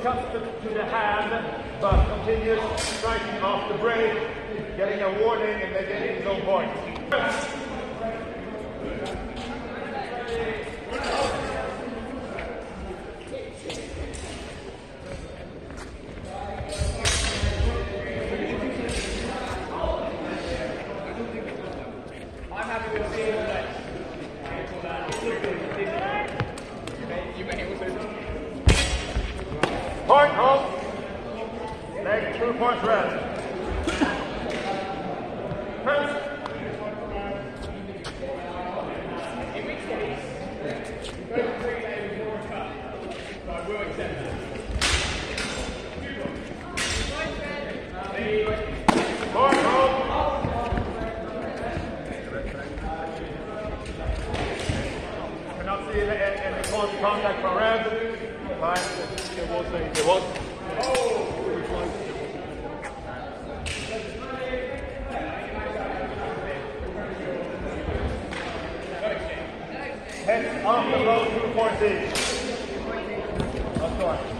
cuts to, the hand, but continues striking off the break, getting a warning and then getting his own Point, hold. Make two points red. Any, any close contact for red. There was a, there. Heads off the low, two points each. Let's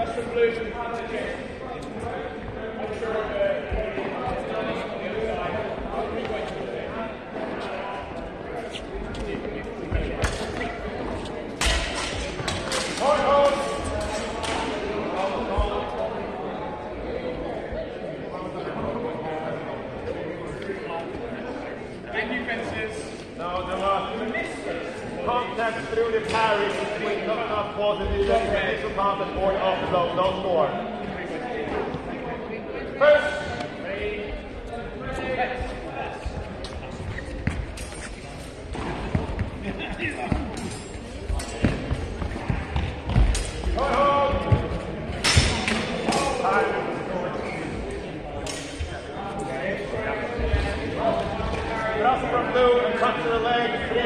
Rest of blue to the counter check. I'm sure uh, the other side. Three points to the Point hold. Thank you, fences. No, there through the parry between not enough positive initial contact or off the blow, no score. First.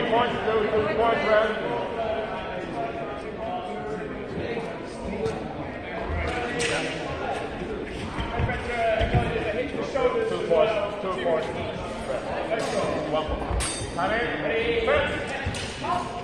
Three points blue, two points red. Two points, two points. One point. Ready? First.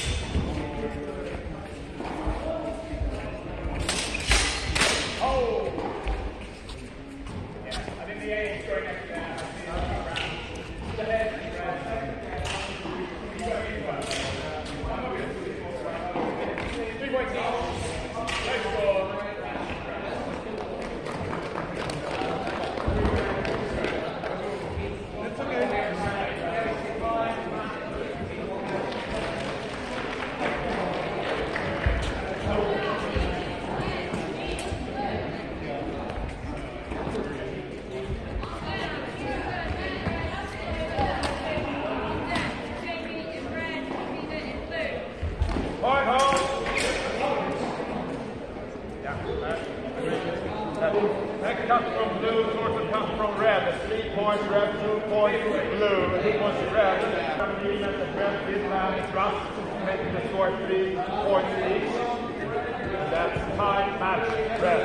comes from blue, Torture comes from red. Three points, red, two points, blue. He was red. The red did time drops, making the score three points each. That's tied match red.